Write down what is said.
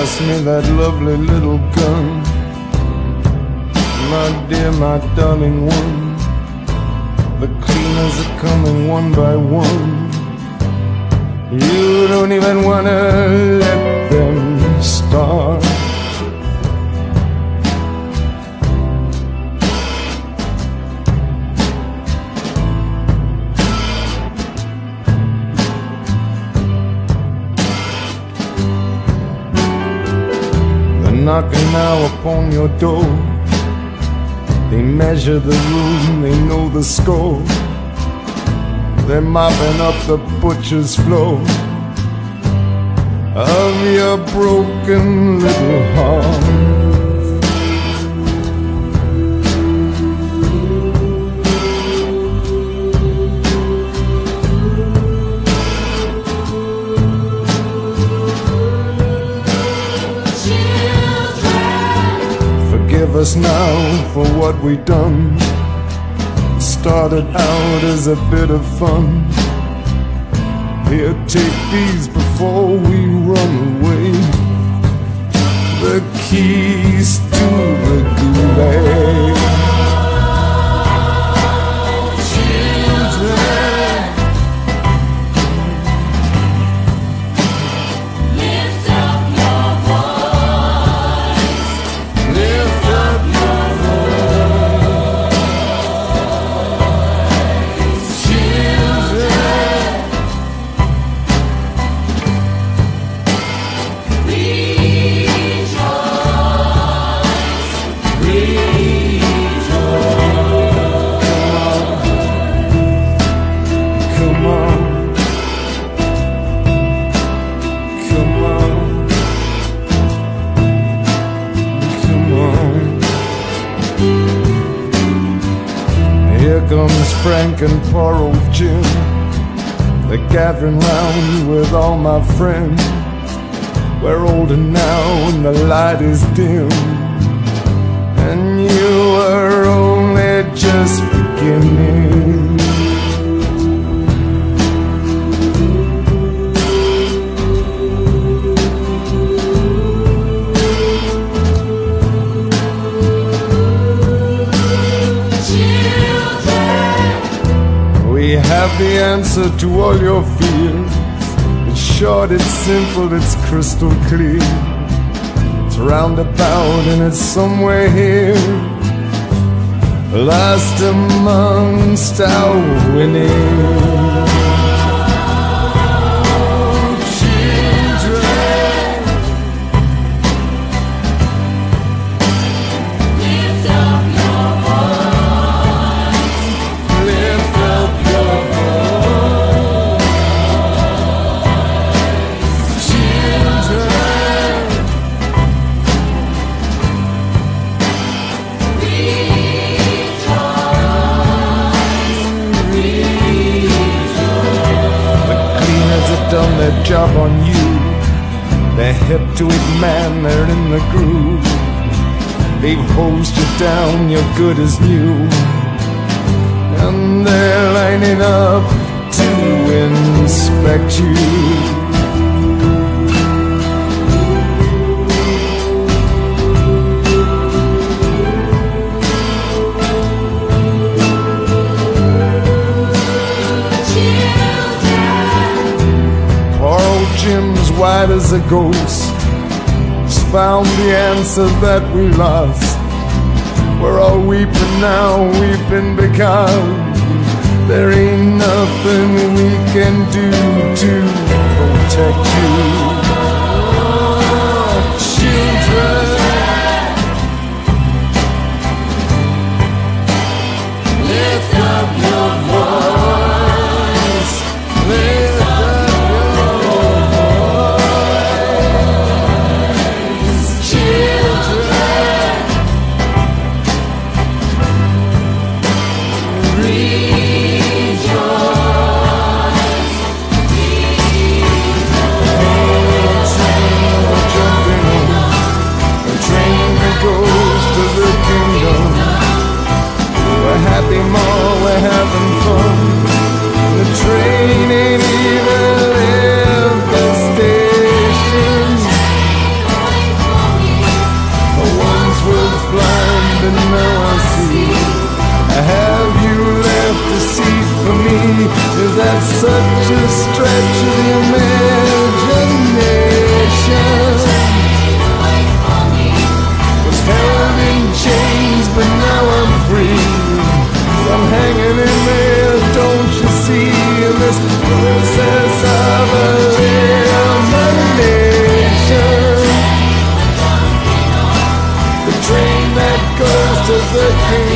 pass me that lovely little gun. My dear, my darling one. The cleaners are coming one by one. You don't even wanna let them start. Knocking now upon your door. They measure the room, they know the score. They're mopping up the butcher's floor of your broken little heart. Us now for what we done. Started out as a bit of fun. Here, take these before we run away. The keys to the gulag. Comes Frank and poor old Jim. They're gathering round with all my friends. We're older now and the light is dim. And you are only just beginning. Have the answer to all your fears. It's short, it's simple, it's crystal clear. It's roundabout and it's somewhere here. Last amongst our winning. Their job on you. They're hip to it, man, they're in the groove. They've hosed you down, you're good as new. And they're lining up to inspect you. White as a ghost. He's found the answer that we lost. We're all weeping now, weeping because there ain't nothing we can do to protect you. Such a stretch of the imagination. Was held in chains, but now I'm free. I'm hanging in there, don't you see? In this process of elimination. The train that goes to the kingdom